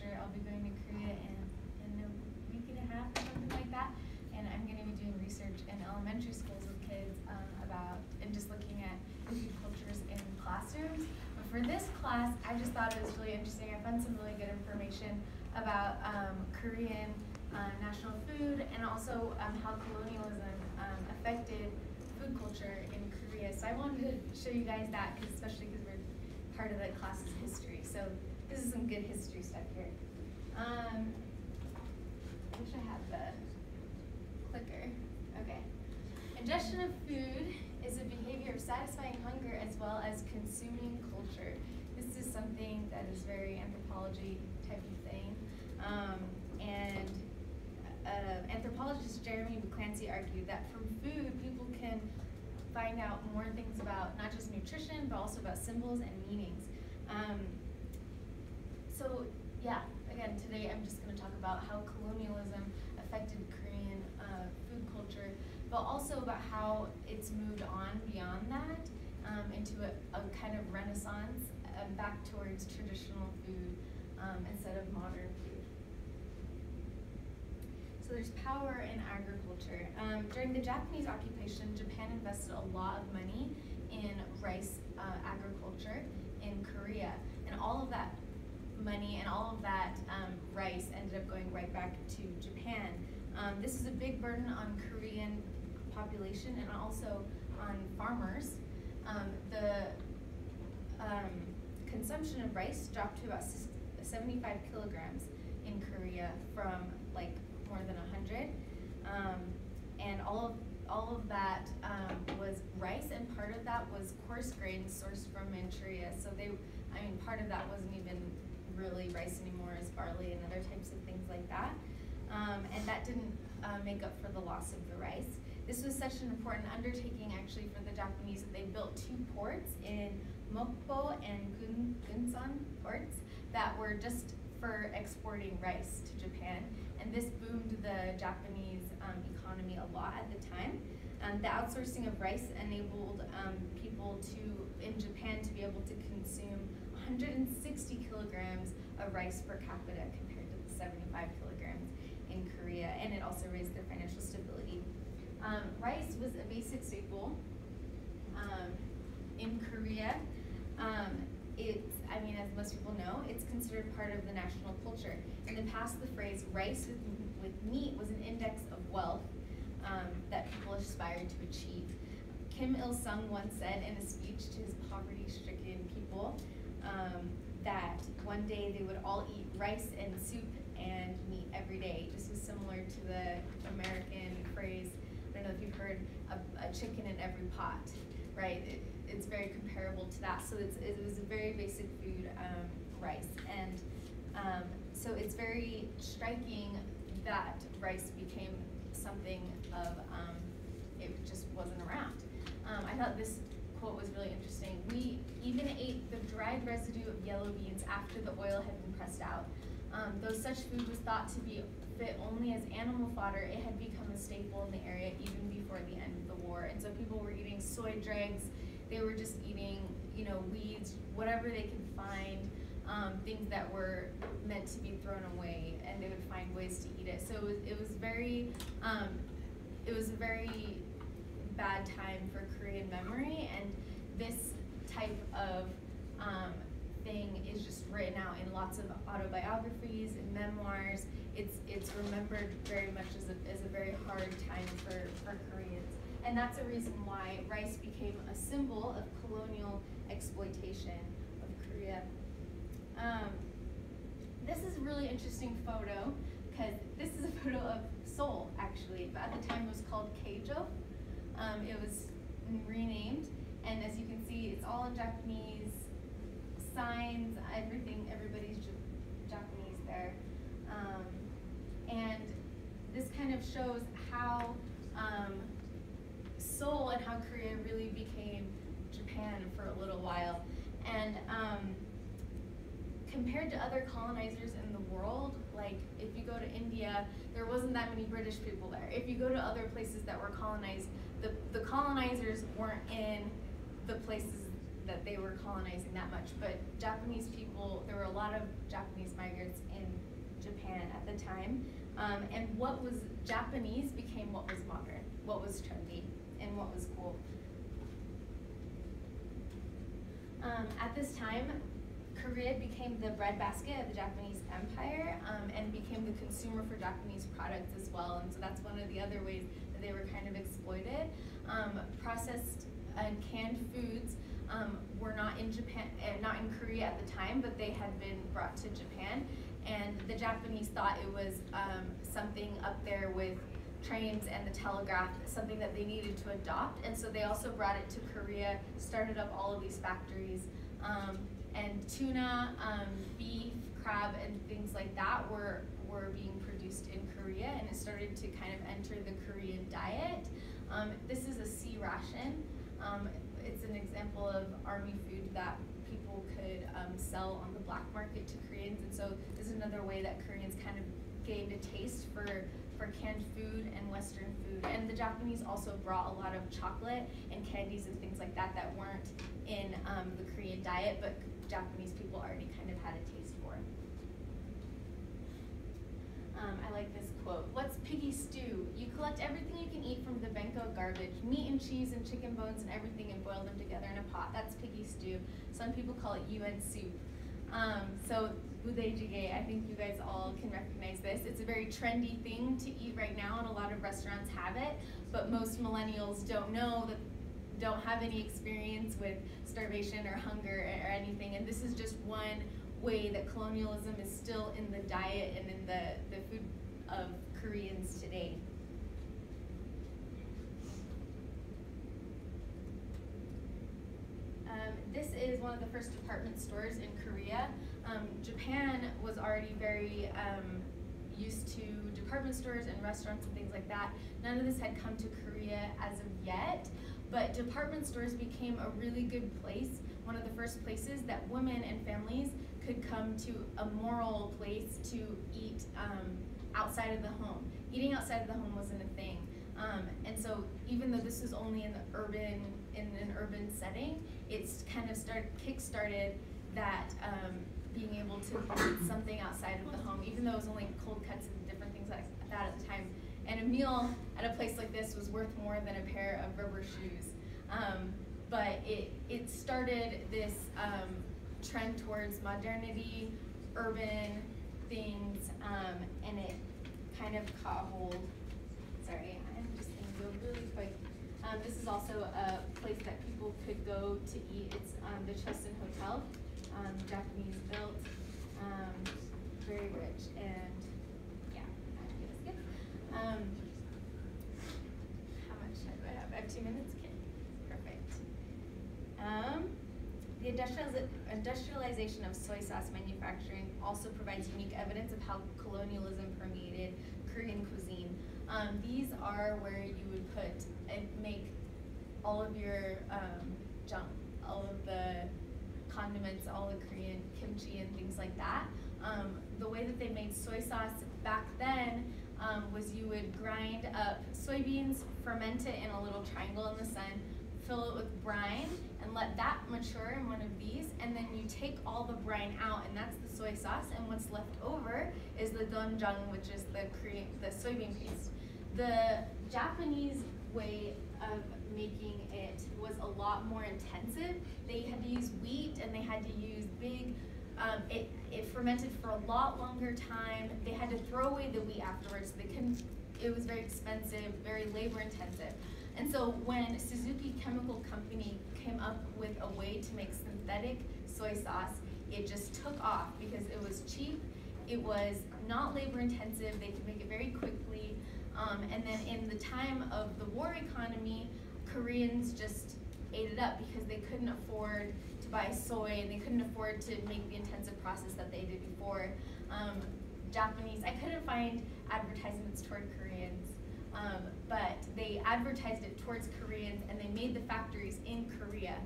I'll be going to Korea in, in a week and a half or something like that. And I'm going to be doing research in elementary schools with kids um, about, and just looking at food cultures in classrooms. But for this class, I just thought it was really interesting. I found some really good information about um, Korean uh, national food and also um, how colonialism um, affected food culture in Korea. So I wanted to show you guys that, cause especially because we're part of the class's history. So this is some good history stuff here. Um, I wish I had the clicker. Okay. Ingestion of food is a behavior of satisfying hunger as well as consuming culture. This is something that is very anthropology type of thing. Um, and uh, anthropologist Jeremy MacClancy argued that from food, people can find out more things about not just nutrition, but also about symbols and meanings. Um, so, yeah, again, today I'm just going to talk about how colonialism affected Korean uh, food culture, but also about how it's moved on beyond that um, into a, a, kind of renaissance uh, back towards traditional food um, instead of modern food. So there's power in agriculture. Um, during the Japanese occupation, Japan invested a lot of money in rice uh, agriculture in Korea. And all of that money and all of that um, rice ended up going right back to Japan. Um, this is a big burden on Korean population and also on farmers. Um, the um, consumption of rice dropped to about 75 kilograms in Korea from like more than 100. Um, and all of all of that um, was rice, and part of that was coarse grains sourced from Manchuria. So they, I mean, part of that wasn't even really rice anymore, as barley and other types of things like that. Um, and that didn't uh, make up for the loss of the rice. This was such an important undertaking, actually, for the Japanese that they built two ports in Mokpo and Gun Gunsan ports that were just for exporting rice to Japan and this boomed the Japanese um, economy a lot at the time. Um, the outsourcing of rice enabled um, people to, in Japan, to be able to consume 160 kilograms of rice per capita compared to the 75 kilograms in Korea, and it also raised their financial stability. Um, rice was a basic staple um, in Korea. Um, it's, I mean, as most people know, it's considered part of the national culture. In the past, the phrase rice with, with meat was an index of wealth um, that people aspired to achieve. Kim Il sung once said in a speech to his poverty stricken people um, that one day they would all eat rice and soup and meat every day. This is similar to the American phrase, I don't know if you've heard, a, a chicken in every pot, right? It, it's very comparable to that. So it was a very basic food, um, rice. And um, so it's very striking that rice became something of, um, it just wasn't around. Um, I thought this quote was really interesting. We even ate the dried residue of yellow beans after the oil had been pressed out. Um, though such food was thought to be fit only as animal fodder, it had become a staple in the area even before the end of the war. And so people were eating soy dregs, they were just eating, you know, weeds, whatever they could find, um, things that were meant to be thrown away, and they would find ways to eat it. So it was, it was very, um, it was a very bad time for Korean memory, and this type of um, thing is just written out in lots of autobiographies and memoirs. It's it's remembered very much as a, as a very hard time for, for Koreans. And that's a reason why rice became a symbol of colonial exploitation of Korea. Um, this is a really interesting photo because this is a photo of Seoul actually, but at the time it was called Keijo. Um, it was renamed, and as you can see, it's all in Japanese signs, everything, everybody's Japanese there. Um, and this kind of shows how um, Seoul and how Korea really became Japan for a little while. And um, compared to other colonizers in the world, like if you go to India, there wasn't that many British people there. If you go to other places that were colonized, the, the colonizers weren't in the places that they were colonizing that much, but Japanese people, there were a lot of Japanese migrants in Japan at the time. Um, and what was Japanese became what was modern, what was trendy, and what was cool. Um, at this time, Korea became the breadbasket of the Japanese Empire um, and became the consumer for Japanese products as well. And so that's one of the other ways that they were kind of exploited. Um, processed and canned foods um, were not in Japan, uh, not in Korea at the time, but they had been brought to Japan. And the Japanese thought it was um, something up there with trains and the telegraph, something that they needed to adopt. And so they also brought it to Korea, started up all of these factories. Um, and tuna, um, beef, crab, and things like that were, were being produced in Korea. And it started to kind of enter the Korean diet. Um, this is a C-ration. Um, it's an example of army food that people could um, sell on the black market to Koreans. And so this is another way that Koreans kind of gained a taste for, canned food and Western food. And the Japanese also brought a lot of chocolate and candies and things like that that weren't in um, the Korean diet, but Japanese people already kind of had a taste for. Um, I like this quote. What's piggy stew? You collect everything you can eat from the benko garbage, meat and cheese and chicken bones and everything and boil them together in a pot. That's piggy stew. Some people call it UN soup. Um, so budae jjigae, I think you guys all can recognize this. It's a very trendy thing to eat right now and a lot of restaurants have it, but most millennials don't know that don't have any experience with starvation or hunger or anything. And this is just one way that colonialism is still in the diet and in the, the food of Koreans today. Um, this is one of the first department stores in Korea. Um, Japan was already very um, used to department stores and restaurants and things like that. None of this had come to Korea as of yet, but department stores became a really good place, one of the first places that women and families could come to a moral place to eat um, outside of the home. Eating outside of the home wasn't a thing. Um, and so even though this was only in the urban, in an urban setting, it's kind of start kick-started that um, being able to eat something outside of the home, even though it was only cold cuts and different things like that at the time. And a meal at a place like this was worth more than a pair of rubber shoes. Um, but it, it started this um, trend towards modernity, urban things, um, and it kind of caught hold. Sorry, I'm just gonna go really quick. Um, this is also a place that people could go to eat. It's um, the Chosun Hotel, um, Japanese built, um, very rich, and yeah, I'm gonna skip. Um, how much time do I have? I have two minutes. Okay, perfect. Um, the industrialization of soy sauce manufacturing also provides unique evidence of how colonialism permeated Korean cuisine. Um, these are where you would put and make all of your um, junk, all of the condiments, all the Korean kimchi and things like that. Um, the way that they made soy sauce back then um, was you would grind up soybeans, ferment it in a little triangle in the sun, fill it with brine, and let that mature in one of these, and then you take all the brine out, and that's the soy sauce, and what's left over is the doenjang, which is the Korean, the soybean paste. The Japanese way of making it was a lot more intensive. They had to use wheat, and they had to use big um, it, it fermented for a lot longer time. They had to throw away the wheat afterwards. They couldn't, it was very expensive, very labor intensive. And so when Suzuki Chemical Company came up with a way to make synthetic soy sauce, it just took off because it was cheap, it was not labor intensive, they could make it very quickly. Um, and then in the time of the war economy, Koreans just ate it up because they couldn't afford to buy soy and they couldn't afford to make the intensive process that they did before. Um, Japanese, I couldn't find advertisements toward Koreans, um, but they advertised it towards Koreans and they made the factories in Korea.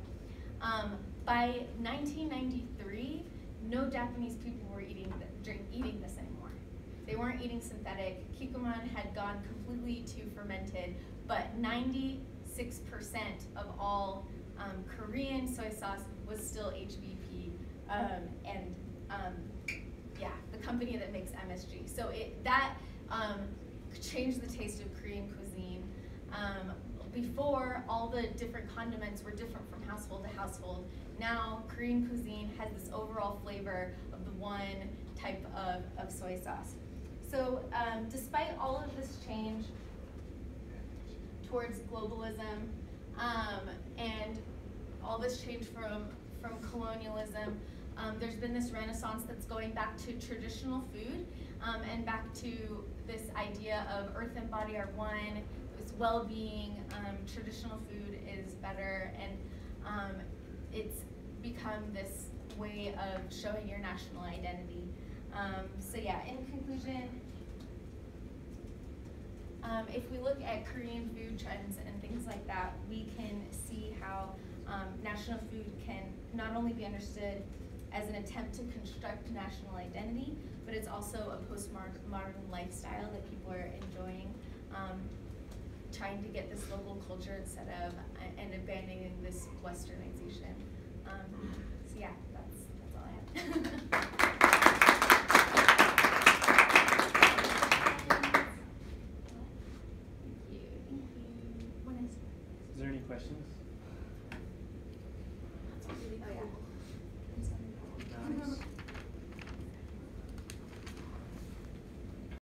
Um, by 1993, no Japanese people were eating, the, eating this anymore. They weren't eating synthetic. Kikkoman had gone completely to fermented, but 96% of all um, Korean soy sauce was still HVP, um, and um, yeah, the company that makes MSG. So it that um, changed the taste of Korean cuisine. Um, before, all the different condiments were different from household to household. Now, Korean cuisine has this overall flavor of the one type of, of soy sauce. So, um, despite all of this change towards globalism um, and all this change from, from colonialism, um, there's been this renaissance that's going back to traditional food um, and back to this idea of earth and body are one, this well-being, um, traditional food is better, and um, it's become this way of showing your national identity. Um, so yeah, in conclusion, um, if we look at Korean food trends and things like that, we can see how um, national food can not only be understood as an attempt to construct national identity, but it's also a postmodern lifestyle that people are enjoying, um, trying to get this local culture instead of and abandoning this westernization.